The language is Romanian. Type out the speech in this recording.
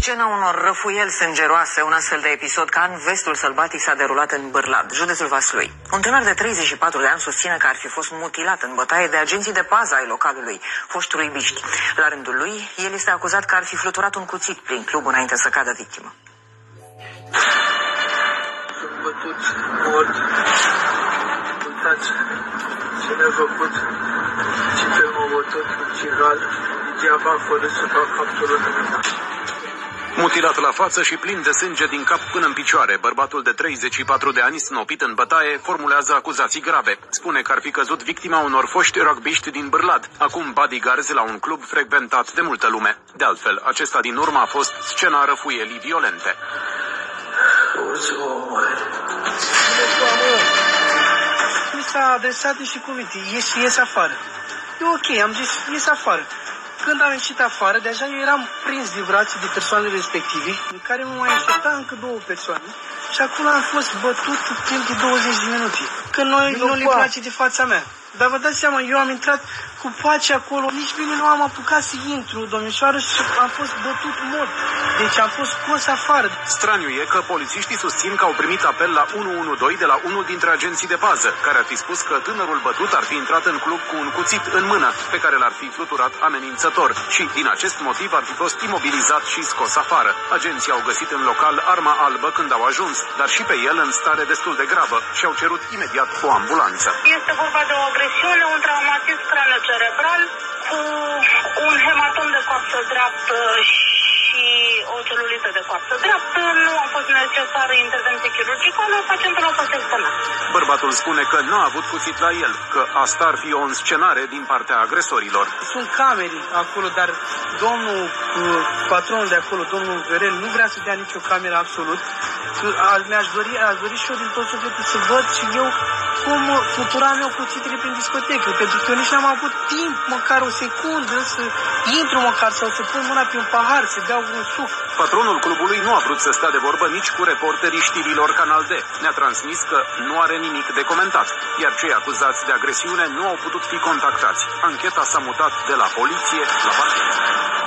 scena unor răfuieli sângeroase, un astfel de episod ca în vestul sălbatic s-a derulat în Bârlad, județul Vaslui. Un tânăr de 34 de ani susține că ar fi fost mutilat în bătaie de agenții de pază ai localului, foștului Biști. La rândul lui, el este acuzat că ar fi fluturat un cuțit prin club înainte să cadă victimă. Sunt bătuți, morți, uitați ce ne-a făcut, ce pe m-a bătut cu cigal, degeaba fără să fac absolut nimic. Mutilat la față și plin de sânge din cap până în picioare, bărbatul de 34 de ani snopit în bătaie formulează acuzații grave. Spune că ar fi căzut victima unor foști rugbiști din Bârlad, acum bodyguards la un club frecventat de multă lume. De altfel, acesta din urmă a fost scena răfuielii violente. O să mă omoare. Mi s-a adresat niște cuvinte, ieși, ieși afară. E ok, am zis, ieși afară. Când am ieșit afară, deja eu eram prins de brațe de persoanele respective, în care mă mai aștepta încă două persoane. Și acolo am fost bătut timp de 20 de minute. Că noi nu le place de fața mea. Dar vă dați seama, eu am intrat cu pace acolo, nici bine nu am apucat să intru, domnișoară, și am fost bătut mort. Deci am fost scos afară. Straniu e că polițiștii susțin că au primit apel la 112 de la unul dintre agenții de pază, care ar fi spus că tânărul bătut ar fi intrat în club cu un cuțit în mână, pe care l-ar fi fluturat amenințător și, din acest motiv, ar fi fost imobilizat și scos afară. Agenții au găsit în local arma albă când au ajuns, dar și pe el în stare destul de gravă și au cerut imediat o ambulanță. Este vorba de o agresiune, un traumatism craniocerebral cu un hematom de coapsă dreaptă și o celulită de coapsă dreaptă. Nu a fost necesară intervenție chirurgicală, pacientul a fost externat. Bărbatul spune că n-a avut cuțit la el, că asta ar fi o înscenare din partea agresorilor. Sunt camere acolo, dar domnul uh, patronul de acolo, domnul Verel, nu vrea să dea nicio cameră absolut. Că a- Mi-aș dori, aș dori și eu din tot sufletul să văd și eu cum uh, fluturam eu cuțitele prin discotecă, pentru că eu nici n-am avut timp, măcar o secundă, să intru măcar sau să pun mâna pe un pahar, să beau un suc. Patronul clubului nu a vrut să stea de vorbă nici cu reporterii știrilor Canal D. Ne-a transmis că nu are nimic de comentat, iar cei acuzați de agresiune nu au putut fi contactați. Ancheta s-a mutat de la poliție la parchet.